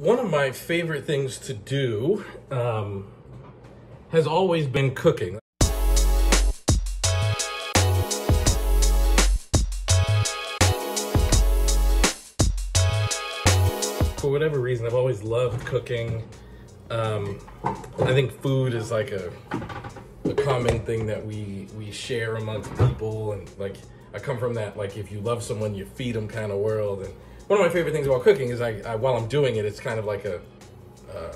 one of my favorite things to do um, has always been cooking. For whatever reason, I've always loved cooking. Um, I think food is like a, a common thing that we we share amongst people, and like I come from that like if you love someone, you feed them kind of world. And one of my favorite things about cooking is I, I while I'm doing it, it's kind of like a uh,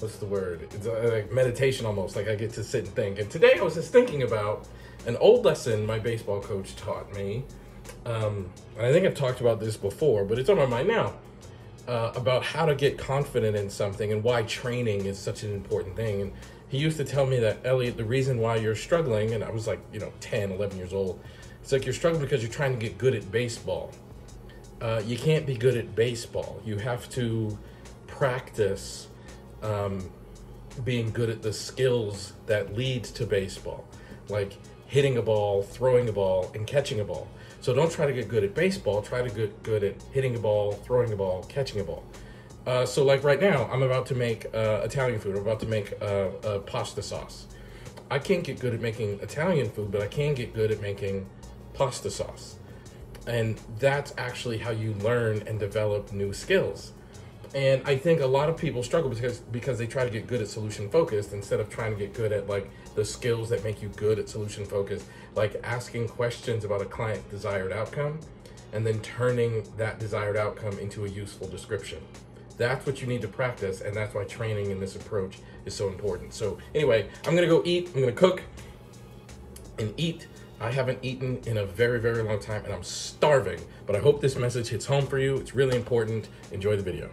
what's the word? It's a, like meditation almost. Like I get to sit and think. And today I was just thinking about an old lesson my baseball coach taught me. Um, and I think I've talked about this before, but it's on my mind now. Uh, about how to get confident in something and why training is such an important thing. And he used to tell me that, Elliott, the reason why you're struggling, and I was like, you know, 10, 11 years old, it's like you're struggling because you're trying to get good at baseball. Uh, you can't be good at baseball. You have to practice um, being good at the skills that lead to baseball, like hitting a ball, throwing a ball, and catching a ball. So don't try to get good at baseball. Try to get good at hitting a ball, throwing a ball, catching a ball. Uh, so like right now, I'm about to make uh, Italian food. I'm about to make uh, a pasta sauce. I can't get good at making Italian food, but I can get good at making pasta sauce. And that's actually how you learn and develop new skills. And I think a lot of people struggle because because they try to get good at solution focused instead of trying to get good at like the skills that make you good at solution focused, like asking questions about a client desired outcome and then turning that desired outcome into a useful description. That's what you need to practice, and that's why training in this approach is so important. So anyway, I'm gonna go eat, I'm gonna cook and eat. I haven't eaten in a very, very long time and I'm starving, but I hope this message hits home for you. It's really important. Enjoy the video.